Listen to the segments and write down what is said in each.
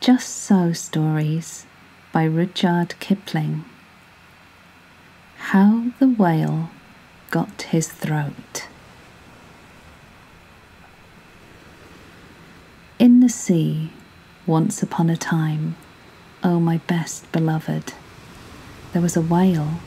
Just So Stories by Rudyard Kipling. How the Whale Got His Throat. In the sea, once upon a time, oh my best beloved, there was a whale,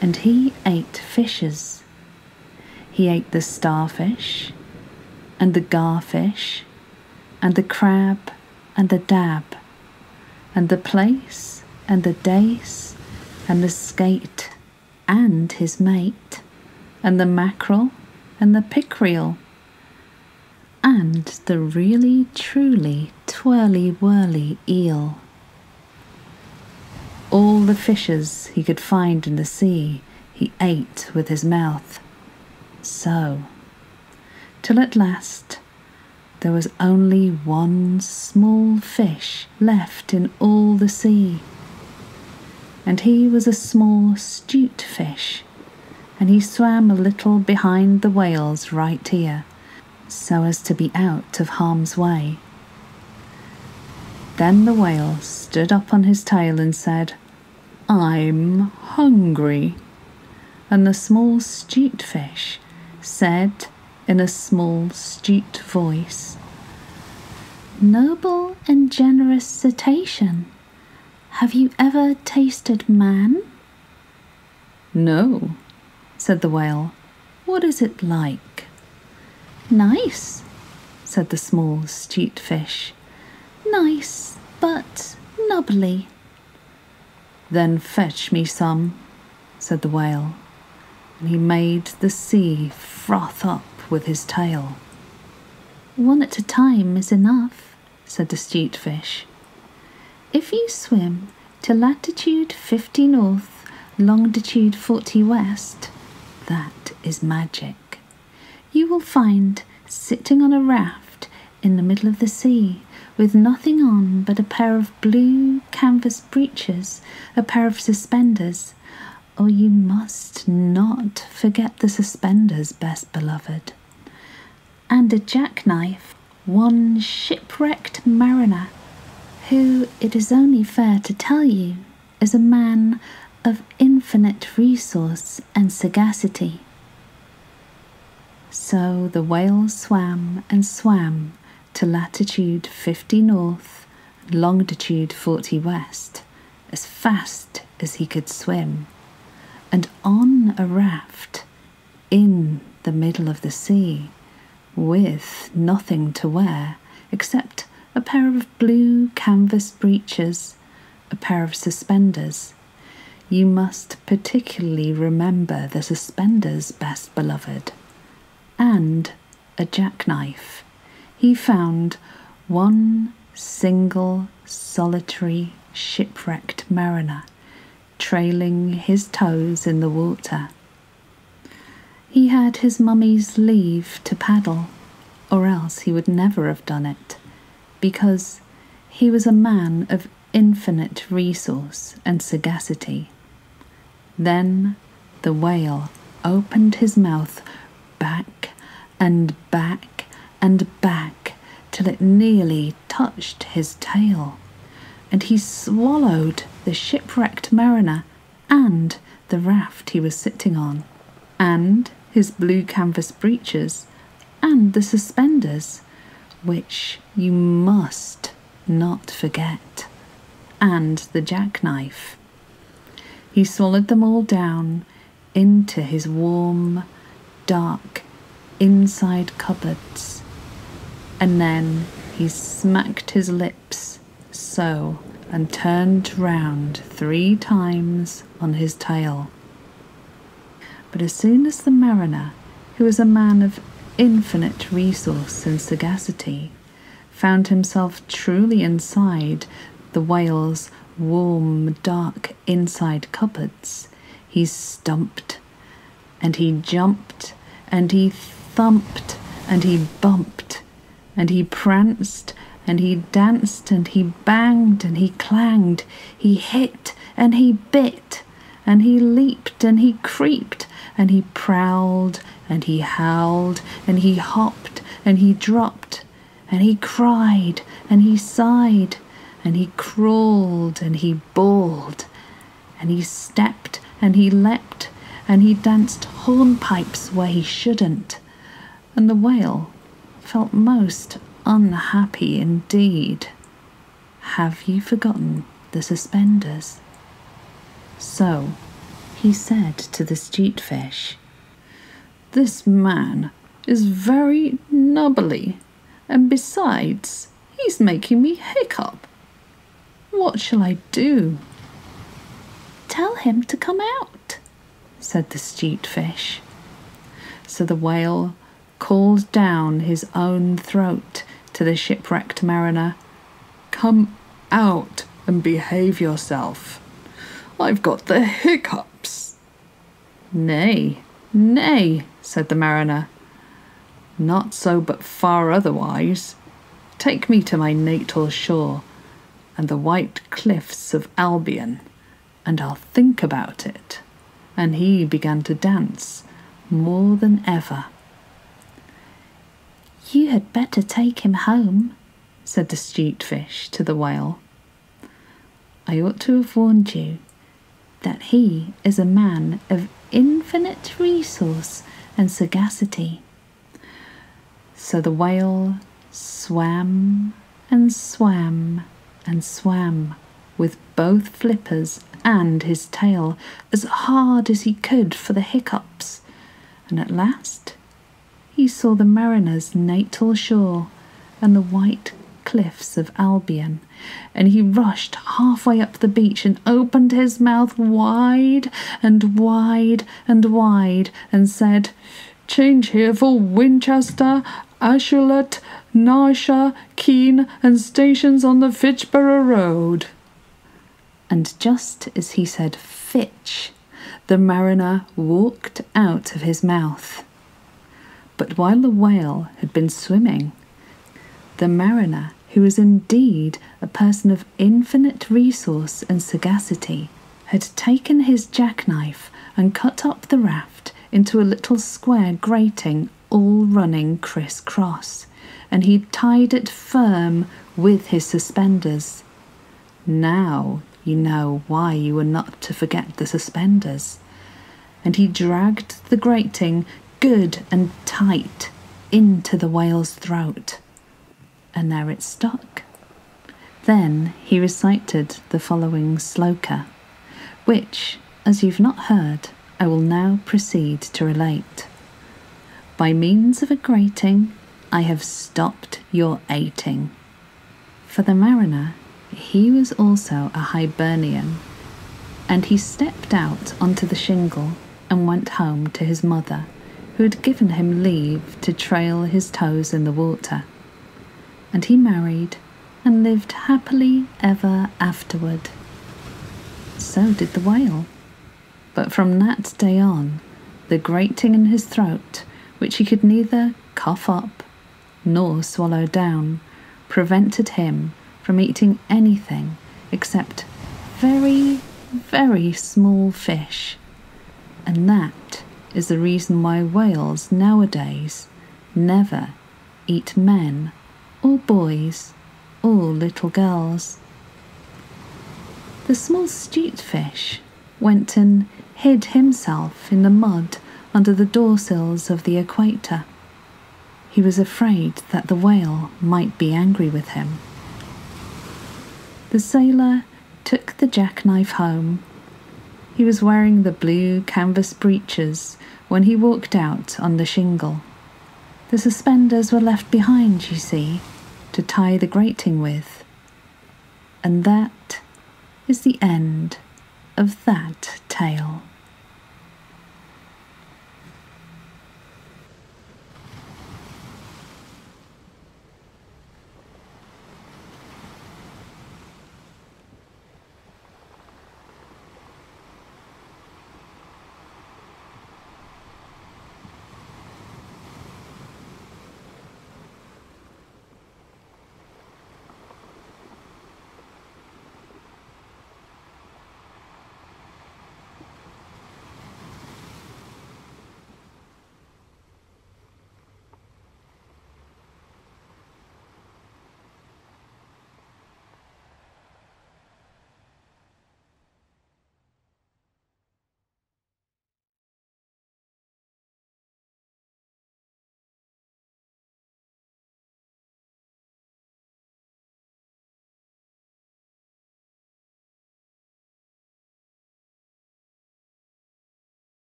and he ate fishes. He ate the starfish, and the garfish, and the crab, and the dab, and the plaice, and the dace, and the skate, and his mate, and the mackerel, and the pickerel, and the really truly twirly whirly eel. All the fishes he could find in the sea he ate with his mouth. So, till at last there was only one small fish left in all the sea. And he was a small, stute fish, and he swam a little behind the whale's right ear, so as to be out of harm's way. Then the whale stood up on his tail and said, I'm hungry. And the small, stute fish said in a small, stute voice, Noble and generous cetacean, have you ever tasted man? No, said the whale. What is it like? Nice, said the small, stute fish. Nice, but nubbly. Then fetch me some, said the whale, and he made the sea froth up with his tail. One at a time is enough, said the 'stute fish. If you swim to latitude 50 north, longitude 40 west, that is magic. You will find sitting on a raft in the middle of the sea with nothing on but a pair of blue canvas breeches, a pair of suspenders. Oh, you must not forget the suspenders, best beloved. And a jackknife, one shipwrecked mariner, who, it is only fair to tell you, is a man of infinite resource and sagacity. So the whale swam and swam to latitude 50 north, longitude 40 west, as fast as he could swim, and on a raft in the middle of the sea, with nothing to wear except a pair of blue canvas breeches, a pair of suspenders. You must particularly remember the suspenders, best beloved, and a jackknife he found one single solitary shipwrecked mariner trailing his toes in the water. He had his mummy's leave to paddle, or else he would never have done it, because he was a man of infinite resource and sagacity. Then the whale opened his mouth back and back and back till it nearly touched his tail, and he swallowed the shipwrecked mariner and the raft he was sitting on, and his blue canvas breeches, and the suspenders, which you must not forget, and the jackknife. He swallowed them all down into his warm, dark, inside cupboards and then he smacked his lips so and turned round three times on his tail. But as soon as the mariner, who was a man of infinite resource and sagacity, found himself truly inside the whale's warm, dark inside cupboards, he stumped, and he jumped, and he thumped, and he bumped, and he pranced and he danced and he banged and he clanged, he hit and he bit, and he leaped and he creeped, and he prowled and he howled and he hopped and he dropped, and he cried, and he sighed, and he crawled, and he bawled, and he stepped, and he leapt, and he danced hornpipes where he shouldn't, and the whale felt most unhappy indeed. Have you forgotten the suspenders? So he said to the stute fish, This man is very nubbly, and besides, he's making me hiccup. What shall I do? Tell him to come out, said the stute fish. So the whale called down his own throat to the shipwrecked mariner, Come out and behave yourself. I've got the hiccups. Nay, nay, said the mariner. Not so, but far otherwise. Take me to my natal shore and the white cliffs of Albion, and I'll think about it. And he began to dance more than ever. You had better take him home, said the stute fish to the whale. I ought to have warned you that he is a man of infinite resource and sagacity. So the whale swam and swam and swam with both flippers and his tail as hard as he could for the hiccups, and at last he saw the mariner's natal shore and the white cliffs of Albion, and he rushed halfway up the beach and opened his mouth wide and wide and wide and said, Change here for Winchester, Ashuelot, Nashua, Keene, and stations on the Fitchburg Road. And just as he said Fitch, the mariner walked out of his mouth. But while the whale had been swimming, the mariner, who was indeed a person of infinite resource and sagacity, had taken his jackknife and cut up the raft into a little square grating all running criss-cross, and he tied it firm with his suspenders. Now you know why you were not to forget the suspenders. And he dragged the grating good and tight into the whale's throat. And there it stuck. Then he recited the following sloka, which, as you've not heard, I will now proceed to relate. By means of a grating, I have stopped your ating. For the mariner, he was also a Hibernian, and he stepped out onto the shingle and went home to his mother who had given him leave to trail his toes in the water. And he married and lived happily ever afterward. So did the whale. But from that day on, the grating in his throat, which he could neither cough up nor swallow down, prevented him from eating anything except very, very small fish. And that is the reason why whales nowadays never eat men or boys or little girls. The small stute fish went and hid himself in the mud under the doorsills of the equator. He was afraid that the whale might be angry with him. The sailor took the jackknife home. He was wearing the blue canvas breeches when he walked out on the shingle. The suspenders were left behind, you see, to tie the grating with. And that is the end of that tale.